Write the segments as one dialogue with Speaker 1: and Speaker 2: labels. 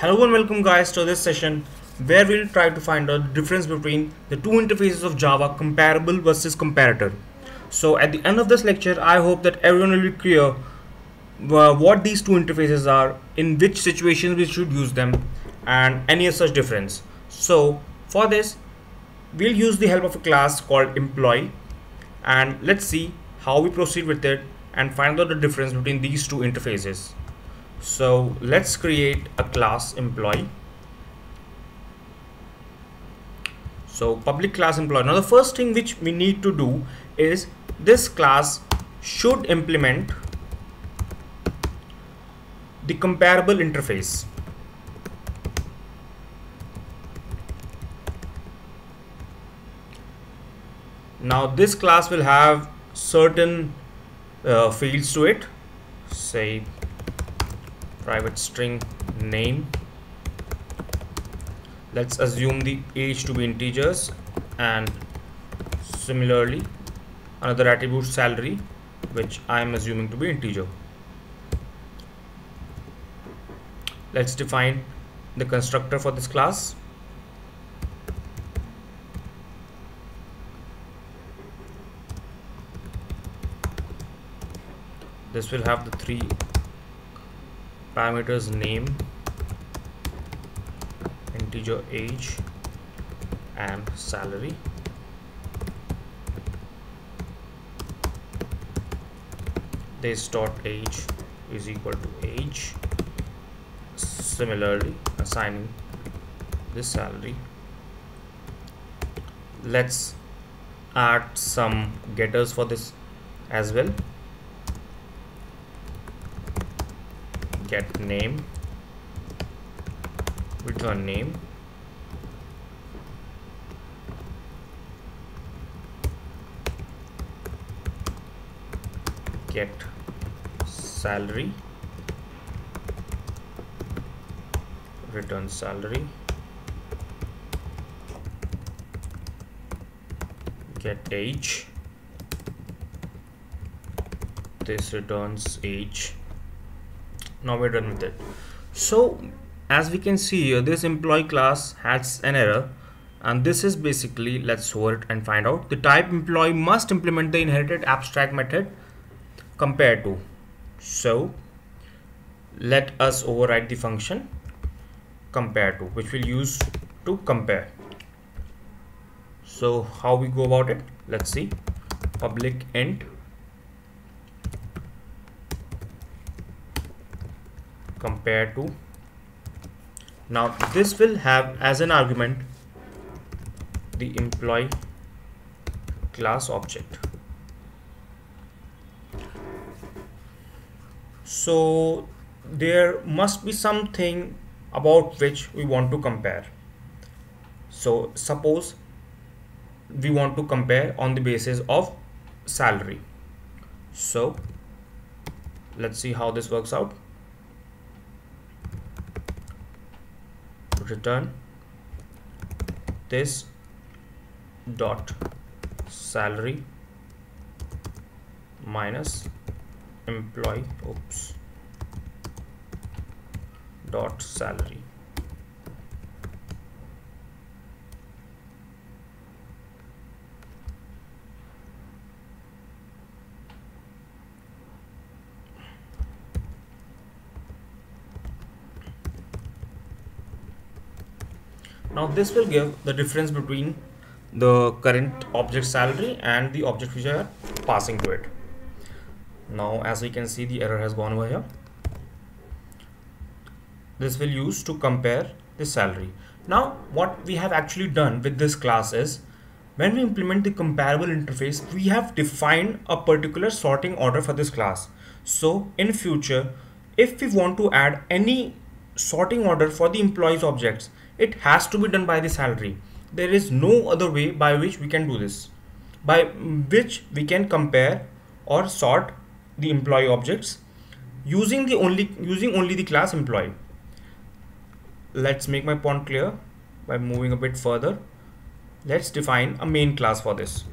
Speaker 1: Hello and welcome guys to this session where we'll try to find out the difference between the two interfaces of Java comparable versus comparator. So at the end of this lecture I hope that everyone will be clear uh, what these two interfaces are, in which situations we should use them and any such difference. So for this we'll use the help of a class called employee and let's see how we proceed with it and find out the difference between these two interfaces so let's create a class employee. So public class employee. Now the first thing which we need to do is this class should implement the comparable interface. Now this class will have certain uh, fields to it. Say private string name. Let's assume the age to be integers and similarly another attribute salary which I am assuming to be integer. Let's define the constructor for this class. This will have the three parameters name integer age and salary. This dot age is equal to age. Similarly assigning this salary. Let's add some getters for this as well get name. Return name? Get salary. Return salary. Get age. This returns age now we're done with it. So as we can see here this employee class has an error. And this is basically let's over it and find out. The type employee must implement the inherited abstract method compare to. So let us override the function compare to which we'll use to compare. So how we go about it? Let's see. Public int compare to. Now this will have as an argument the employee class object. So there must be something about which we want to compare. So suppose we want to compare on the basis of salary. So let's see how this works out return this dot salary minus employee oops dot salary now this will give the difference between the current object salary and the object which are passing to it. Now as we can see the error has gone over here. This will use to compare the salary. Now what we have actually done with this class is when we implement the comparable interface we have defined a particular sorting order for this class. So in future if we want to add any sorting order for the employees objects it has to be done by the salary. There is no other way by which we can do this. By which we can compare or sort the employee objects using the only using only the class employee. Let's make my point clear by moving a bit further. Let's define a main class for this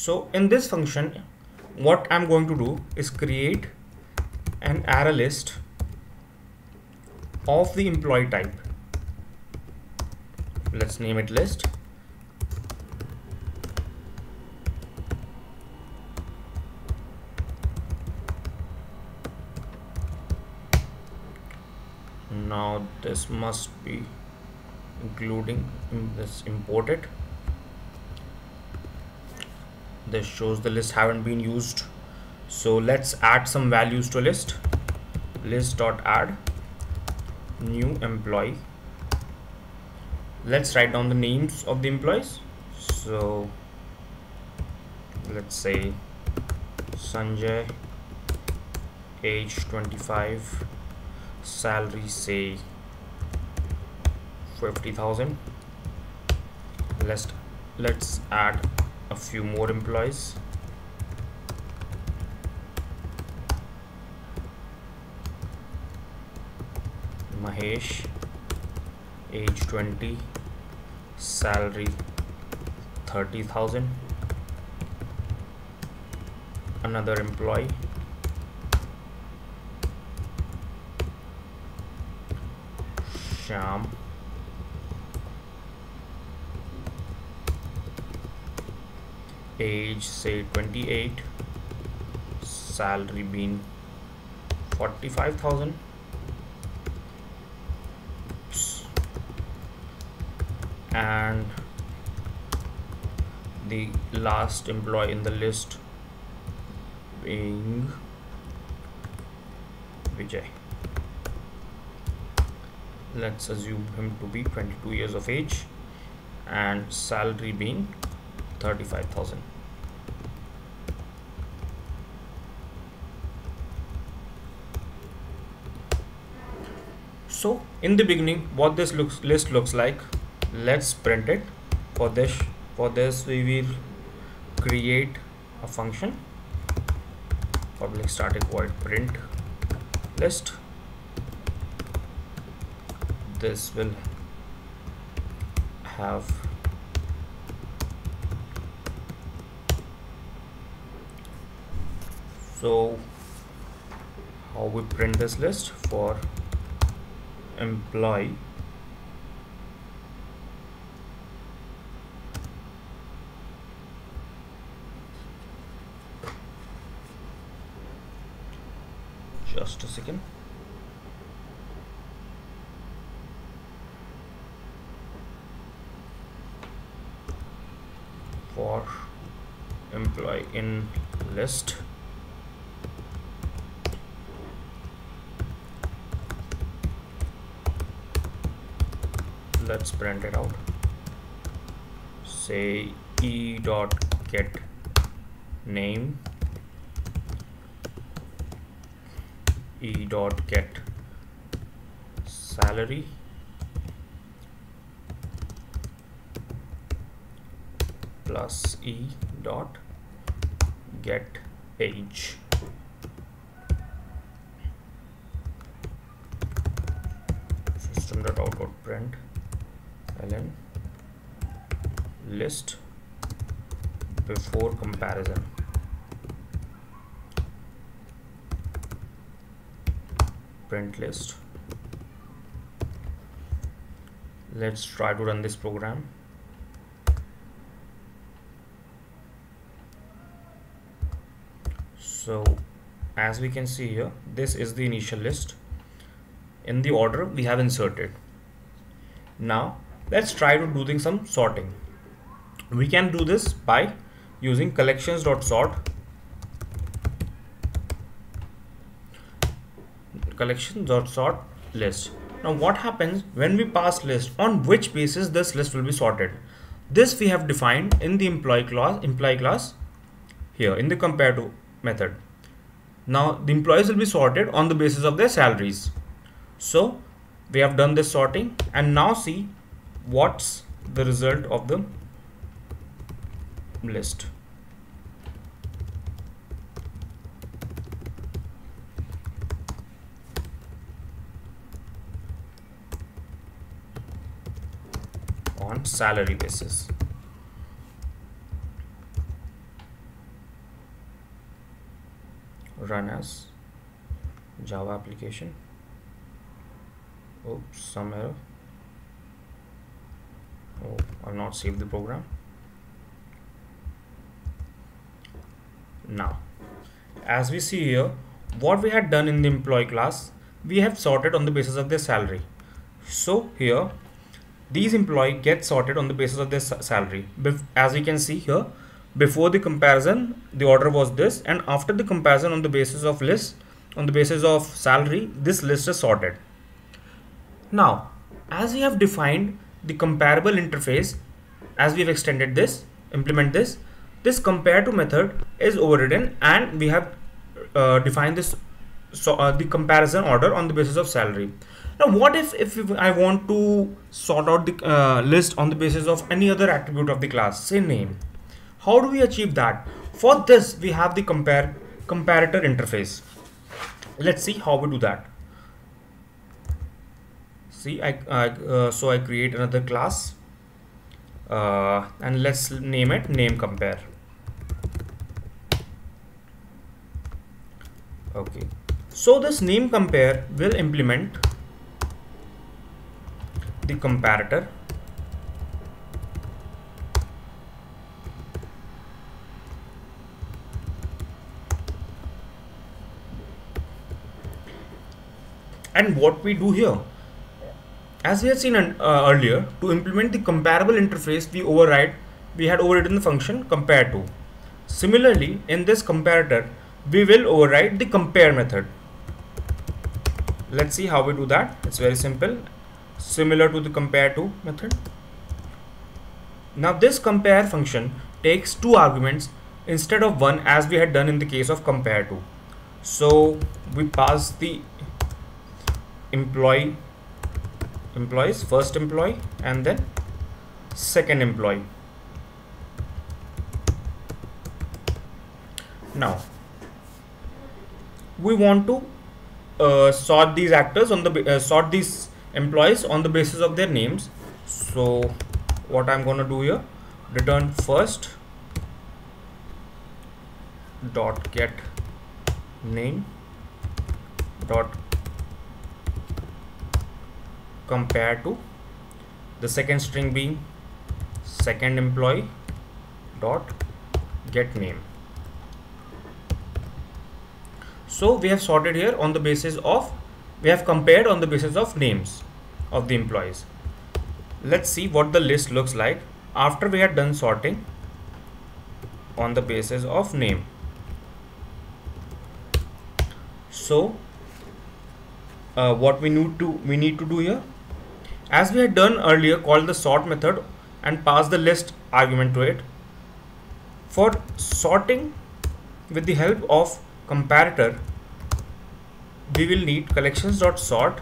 Speaker 1: so in this function what I'm going to do is create an array list of the employee type. Let's name it list. Now this must be including this imported this shows the list haven't been used. So let's add some values to list. List dot add new employee. Let's write down the names of the employees. So let's say Sanjay age 25 salary say 50,000 let's let's add a few more employees Mahesh age 20 salary 30,000 another employee. Sham age say 28 salary being 45,000 and the last employee in the list being Vijay. Let's assume him to be 22 years of age and salary being 35,000 so in the beginning what this looks list looks like let's print it. For this for this we will create a function. Public static void print list. This will have so how we print this list for employee just a second. For employee in list let's print it out. Say e dot get name. E dot get salary. Plus e dot get age. System dot out dot print ln list before comparison. Print list. Let's try to run this program. So as we can see here this is the initial list. In the order we have inserted. Now let's try to do some sorting. We can do this by using collections.sort collection.sort list. Now what happens when we pass list? On which basis this list will be sorted? This we have defined in the employee class employee class here in the compare to method. Now the employees will be sorted on the basis of their salaries. So we have done this sorting and now see what's the result of the list? On salary basis. Run as java application. Oops some error not save the program. Now as we see here what we had done in the employee class we have sorted on the basis of their salary. So here these employee get sorted on the basis of their salary. As you can see here before the comparison the order was this and after the comparison on the basis of list on the basis of salary this list is sorted. Now as we have defined the comparable interface as we have extended this implement this. This compare to method is overridden and we have uh, defined this so uh, the comparison order on the basis of salary. Now what if if i want to sort out the uh, list on the basis of any other attribute of the class say name? How do we achieve that? For this we have the compare comparator interface. Let's see how we do that see I, uh, so I create another class uh, and let's name it name compare. Okay. So this name compare will implement the comparator. And what we do here as we had seen uh, earlier, to implement the comparable interface, we override we had overridden the function compare to. Similarly, in this comparator, we will override the compare method. Let's see how we do that. It's very simple, similar to the compare to method. Now this compare function takes two arguments instead of one as we had done in the case of compare to. So we pass the employee employees first employee and then second employee. Now we want to uh, sort these actors on the uh, sort these employees on the basis of their names. So what I'm gonna do here return first dot get name dot compare to the second string being second employee dot get name. So we have sorted here on the basis of we have compared on the basis of names of the employees. Let's see what the list looks like after we had done sorting on the basis of name. So uh, what we need to we need to do here as we had done earlier call the sort method and pass the list argument to it. For sorting with the help of comparator we will need collections.sort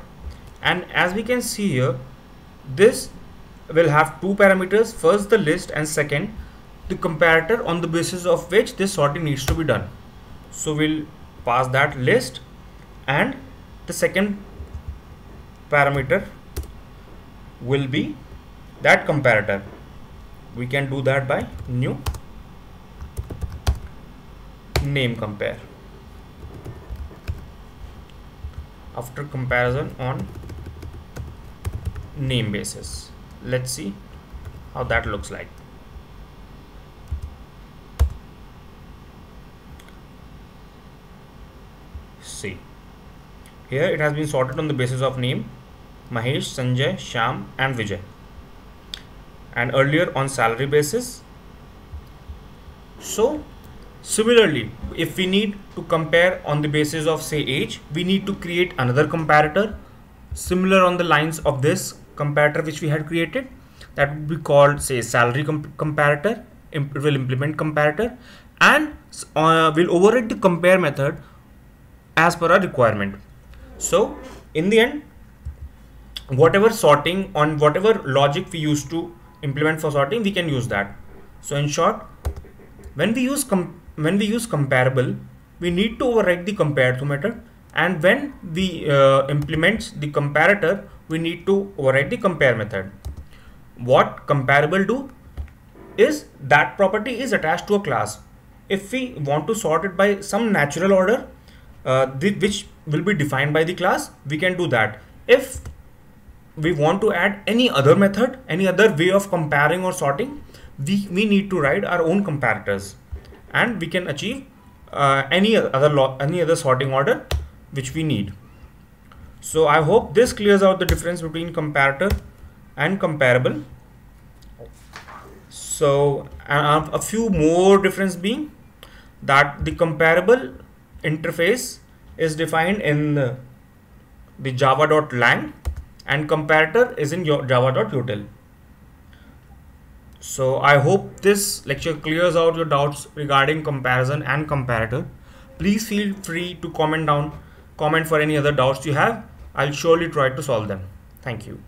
Speaker 1: and as we can see here this will have two parameters. First the list and second the comparator on the basis of which this sorting needs to be done. So we'll pass that list. And the second parameter will be that comparator. We can do that by new name compare. After comparison on name basis. Let's see how that looks like. See. Here it has been sorted on the basis of name Mahesh, Sanjay, Sham and Vijay. And earlier on salary basis. So similarly if we need to compare on the basis of say age we need to create another comparator. Similar on the lines of this comparator which we had created that would be called say salary comp comparator it will implement comparator and uh, will override the compare method as per our requirement. So in the end whatever sorting on whatever logic we used to implement for sorting we can use that. So in short when we use when we use comparable we need to override the compare to method and when we uh, implement the comparator we need to override the compare method. What comparable do is that property is attached to a class. If we want to sort it by some natural order uh, the, which will be defined by the class we can do that. If we want to add any other method any other way of comparing or sorting we, we need to write our own comparators. And we can achieve uh, any other any other sorting order which we need. So I hope this clears out the difference between comparator and comparable. So uh, a few more difference being that the comparable interface is defined in the java.lang and comparator is in your java.util. So I hope this lecture clears out your doubts regarding comparison and comparator. Please feel free to comment down, comment for any other doubts you have. I'll surely try to solve them. Thank you.